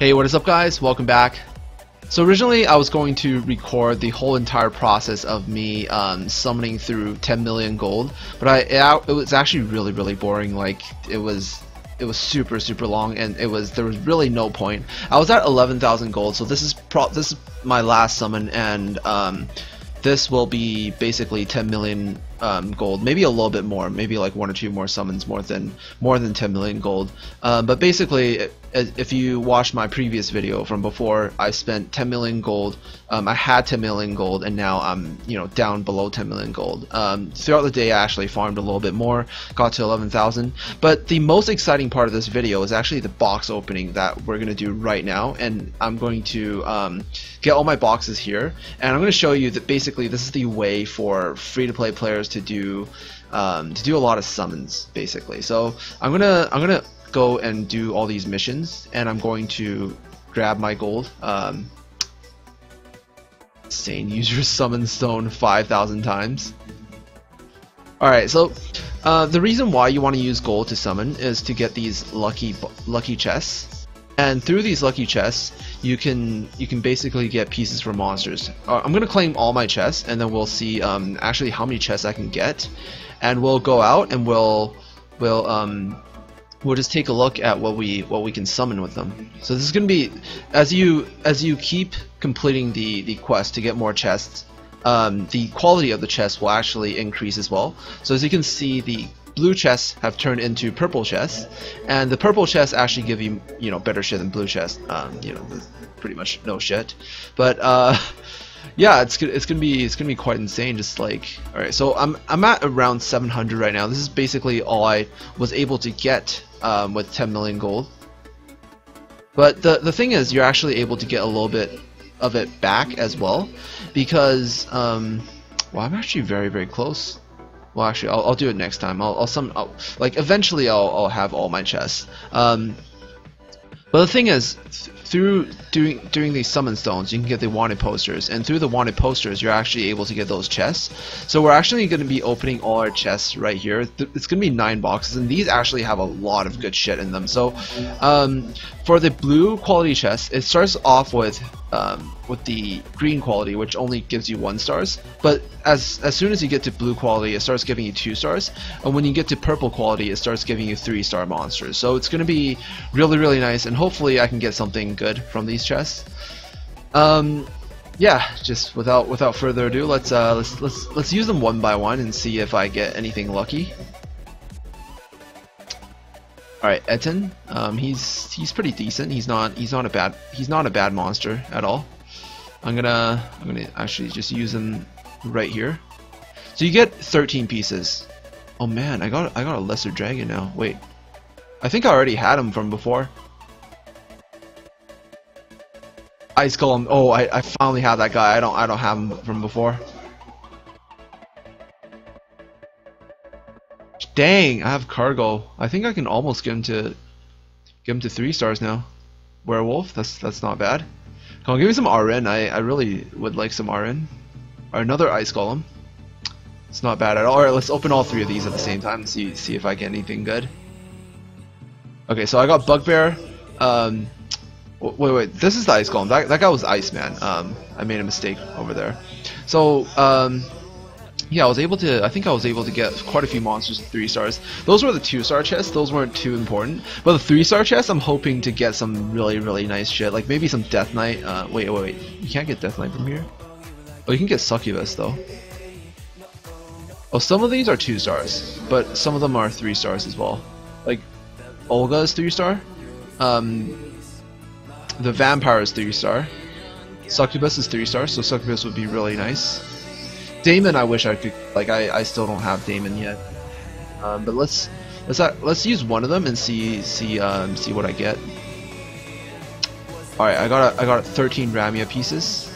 Hey, what is up guys? Welcome back. So originally I was going to record the whole entire process of me um, summoning through 10 million gold, but I it, it was actually really really boring. Like it was it was super super long and it was there was really no point. I was at 11,000 gold, so this is pro this is my last summon and um, this will be basically 10 million um, gold, maybe a little bit more, maybe like one or two more summons more than more than 10 million gold. Um, but basically, if you watched my previous video from before, I spent 10 million gold. Um, I had 10 million gold, and now I'm you know down below 10 million gold. Um, throughout the day, I actually farmed a little bit more, got to 11,000. But the most exciting part of this video is actually the box opening that we're gonna do right now, and I'm going to um, get all my boxes here, and I'm going to show you that basically this is the way for free-to-play players to do um, to do a lot of summons, basically. So I'm gonna I'm gonna go and do all these missions, and I'm going to grab my gold. Um. Use your summon stone 5,000 times. Alright, so uh, the reason why you want to use gold to summon is to get these lucky lucky chests. And through these lucky chests, you can you can basically get pieces for monsters. Uh, I'm gonna claim all my chests, and then we'll see um, actually how many chests I can get, and we'll go out and we'll we'll um, we'll just take a look at what we what we can summon with them. So this is going to be as you as you keep completing the the quest to get more chests, um, the quality of the chests will actually increase as well. So as you can see, the blue chests have turned into purple chests, and the purple chests actually give you you know better shit than blue chests. Um, you know, pretty much no shit, but. Uh, yeah, it's it's gonna be it's gonna be quite insane. Just like all right, so I'm I'm at around 700 right now. This is basically all I was able to get um, with 10 million gold. But the the thing is, you're actually able to get a little bit of it back as well, because um, well, I'm actually very very close. Well, actually, I'll, I'll do it next time. I'll, I'll some I'll, like eventually I'll I'll have all my chests. Um, but the thing is, through doing doing these summon stones, you can get the wanted posters, and through the wanted posters, you're actually able to get those chests. So we're actually going to be opening all our chests right here. It's going to be nine boxes, and these actually have a lot of good shit in them. So um, for the blue quality chest, it starts off with um, with the green quality, which only gives you one stars. But as as soon as you get to blue quality, it starts giving you two stars, and when you get to purple quality, it starts giving you three star monsters. So it's going to be really really nice, and hopefully I can get something good from these chests. Um, yeah, just without without further ado, let's uh, let's let's let's use them one by one and see if I get anything lucky. All right, Etten. Um, he's he's pretty decent. He's not he's not a bad he's not a bad monster at all. I'm gonna I'm gonna actually just use him right here. So you get 13 pieces. Oh man, I got I got a lesser dragon now. Wait, I think I already had him from before. Ice Golem. Oh, I, I finally have that guy. I don't I don't have him from before. Dang, I have cargo. I think I can almost get him to get him to three stars now. Werewolf, that's that's not bad. Come on, give me some RN. I, I really would like some RN. Or another Ice Golem. It's not bad at all. Alright, let's open all three of these at the same time and see see if I get anything good. Okay, so I got Bugbear. Um, wait, wait, this is the Ice Golem. That, that guy was Iceman. Um, I made a mistake over there. So, um, yeah, I was able to. I think I was able to get quite a few monsters three stars. Those were the two star chests. Those weren't too important. But the three star chests, I'm hoping to get some really really nice shit. Like maybe some Death Knight. Uh, wait, wait, wait. You can't get Death Knight from here. Oh, you can get Succubus though. Oh, some of these are two stars, but some of them are three stars as well. Like Olga is three star. Um, the Vampire is three star. Succubus is three star, so Succubus would be really nice. Damon, I wish I could. Like, I, I still don't have Damon yet. Um, but let's let's uh, let's use one of them and see see um, see what I get. All right, I got a, I got 13 Ramia pieces.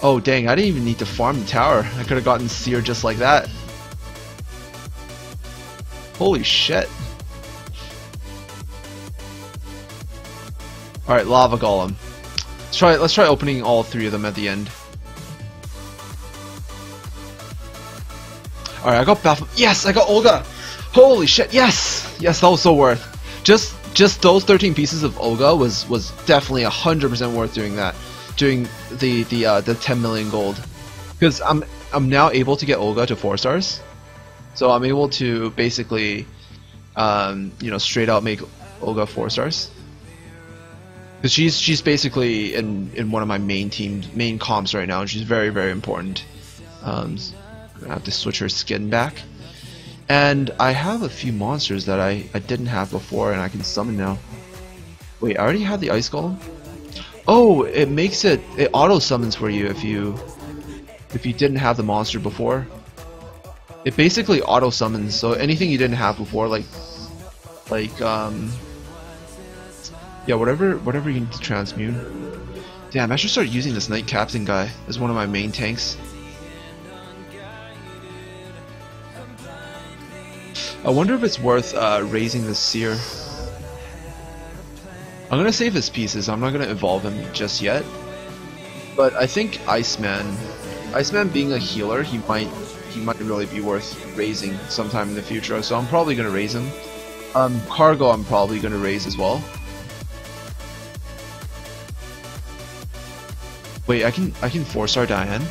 Oh dang! I didn't even need to farm the tower. I could have gotten Seer just like that. Holy shit! All right, Lava Golem. Let's try let's try opening all three of them at the end. Alright, I got Baphomet. Yes, I got Olga! Holy shit! Yes, yes, that was so worth. Just just those 13 pieces of Olga was was definitely 100% worth doing that, doing the the uh, the 10 million gold, because I'm I'm now able to get Olga to four stars, so I'm able to basically, um, you know, straight out make Olga four stars. Because she's she's basically in in one of my main team main comps right now, and she's very very important. Um, I have to switch her skin back. And I have a few monsters that I, I didn't have before and I can summon now. Wait, I already had the Ice Golem? Oh, it makes it, it auto summons for you if you, if you didn't have the monster before. It basically auto summons, so anything you didn't have before, like, like, um, yeah, whatever, whatever you need to transmute. Damn, I should start using this Knight Captain guy as one of my main tanks. I wonder if it's worth uh, raising the Seer. I'm gonna save his pieces, I'm not gonna evolve him just yet. But I think Iceman, Iceman being a healer, he might he might really be worth raising sometime in the future, so I'm probably gonna raise him. Um, Cargo I'm probably gonna raise as well. Wait, I can I can four star Diane.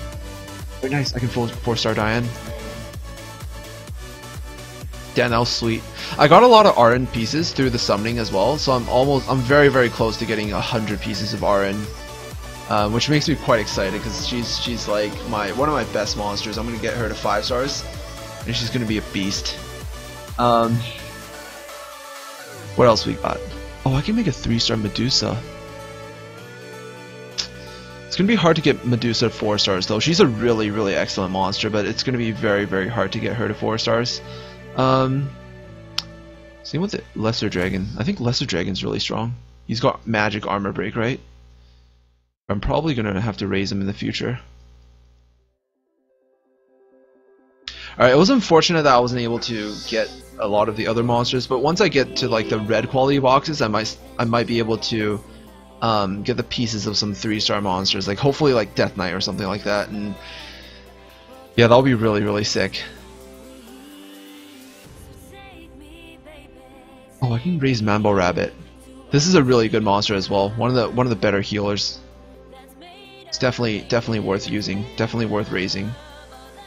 Very nice, I can four, four star Diane. Damn, sweet. I got a lot of RN pieces through the summoning as well, so I'm almost, I'm very, very close to getting a hundred pieces of RN, um, which makes me quite excited because she's, she's like my one of my best monsters. I'm gonna get her to five stars, and she's gonna be a beast. Um, what else we got? Oh, I can make a three-star Medusa. It's gonna be hard to get Medusa four stars though. She's a really, really excellent monster, but it's gonna be very, very hard to get her to four stars. Um, same with the Lesser Dragon. I think Lesser Dragon's really strong. He's got magic armor break, right? I'm probably gonna have to raise him in the future. Alright, it was unfortunate that I wasn't able to get a lot of the other monsters, but once I get to like the red quality boxes, I might I might be able to um, get the pieces of some three star monsters, like hopefully like Death Knight or something like that, and yeah, that'll be really really sick. Oh, I can raise Mambo Rabbit. This is a really good monster as well. One of the one of the better healers. It's definitely definitely worth using. Definitely worth raising.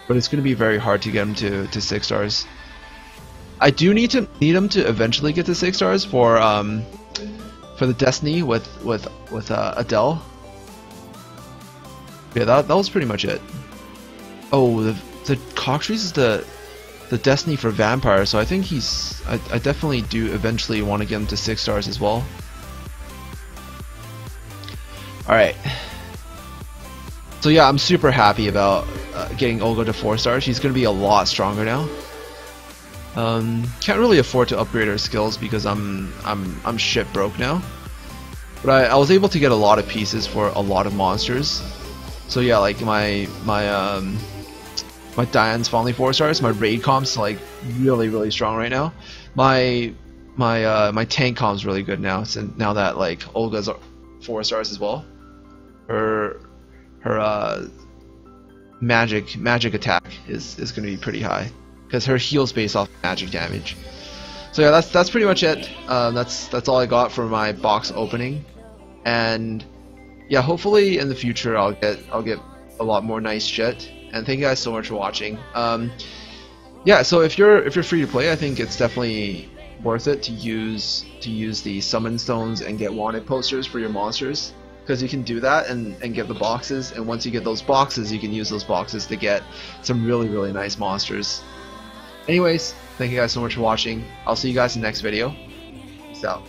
But it's going to be very hard to get him to to six stars. I do need to need him to eventually get to six stars for um for the Destiny with with with uh, Adele. Yeah, that that was pretty much it. Oh, the the Cockatrice is the the Destiny for Vampire, so I think he's... I, I definitely do eventually want to get him to 6 stars as well. Alright. So yeah, I'm super happy about uh, getting Olga to 4 stars. She's going to be a lot stronger now. Um, can't really afford to upgrade our skills because I'm I'm I'm shit broke now. But I, I was able to get a lot of pieces for a lot of monsters. So yeah, like my my um, my Diane's finally four stars. My raid comp's like really really strong right now. My my uh, my tank comp's really good now. So now that like Olga's four stars as well. Her her uh, magic magic attack is is going to be pretty high because her heals based off magic damage. So yeah, that's that's pretty much it. Uh, that's that's all I got for my box opening, and yeah, hopefully in the future I'll get I'll get a lot more nice shit and thank you guys so much for watching. Um, yeah, so if you're if you're free to play, I think it's definitely worth it to use to use the summon stones and get wanted posters for your monsters because you can do that and, and get the boxes and once you get those boxes you can use those boxes to get some really really nice monsters anyways thank you guys so much for watching. I'll see you guys in the next video. Peace out